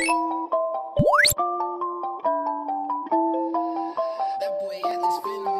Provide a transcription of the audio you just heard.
That boy had this feeling.